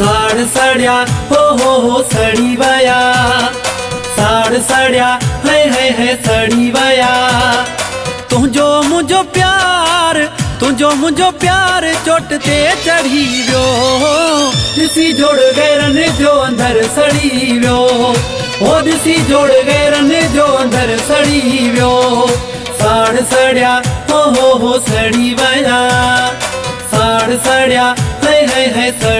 साड़ सड़िया, हो हो हो, सड़ी वया साड़ सड़िया, है है है, सड़ी वया तुंहिंजो मुझो प्यार तुंहिंजो मुझो प्यार चोट ते चढ़ी वियो. ॾिसी जोड़ गैरनि जो अंदर सड़ी वियो. हो ॾिसी जोड़ गैरनि जो अंदर सड़ी वियो. साड़ सड़िया, हो हो हो, सड़ी वया साड़ सड़िया, है है है, सड़ी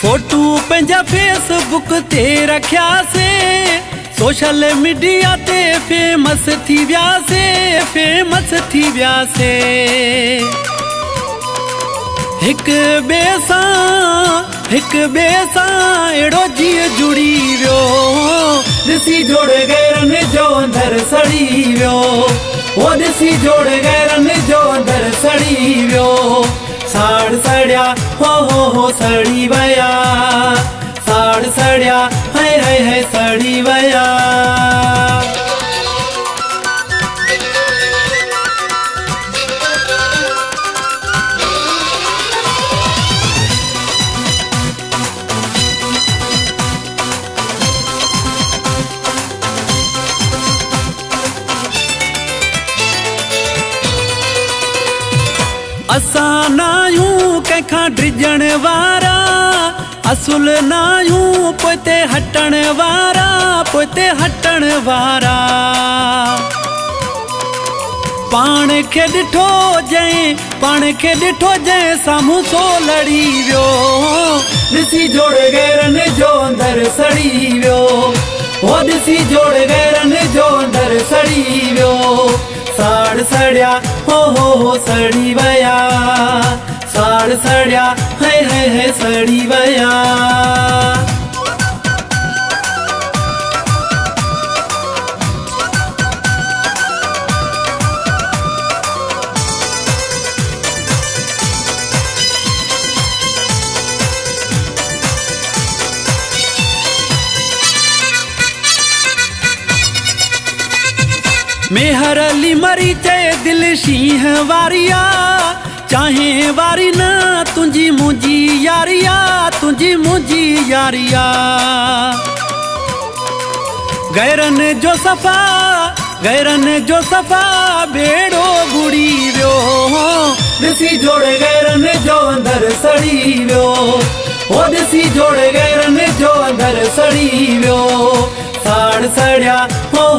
फोटू पंहिंजा फेसबुक ते रखियासीं सोशल मीडिया ते फ़ेमस थी वियासीं फ़ेमस थी वियासीं हिक ॿिए सां, हिक ॿिए सां अहिड़ो जीअं जुड़ी वियो। ॾिसी जोड़ गैरनि जो अंदर सड़ी वियो। हो ॾिसी जोड़ गैरनि जो अंदर सड़ी वियो। साड़ सड़िया हो हो हो सड़ी वया असां न आहियूं वारा। असुल न आहियूं हटण वारा, पोइ हटण वारा। पाण खे ॾिठो जंहिं, पाण खे ॾिठो जंहिं साम्हूं सो लड़ी वियो। ॾिसी जोड़ गैरनि जो अंदर सड़ी वियो। हो ॾिसी जोड़ गैरनि जो अंदर सड़ी वियो। साड़ सड़िया हो हो हो सड़ी वया साड़ सड़िया है है है सड़ी वया मेहर अली मरी चए दिल शींह वारिया। चाहे वारी न तुंहिंजी मुंहिंजी यारिया तुंहिंजी मुंहिंजी यारिया। गैरनि जो सफ़ा, गैरनि जो सफ़ा बेड़ो बुड़ी वियो। ॾिसी जोड़ गैरनि जो अंदर सड़ी वियो। हो ॾिसी जोड़ गैरनि जो अंदर सड़ी वियो। साड़ सड़िया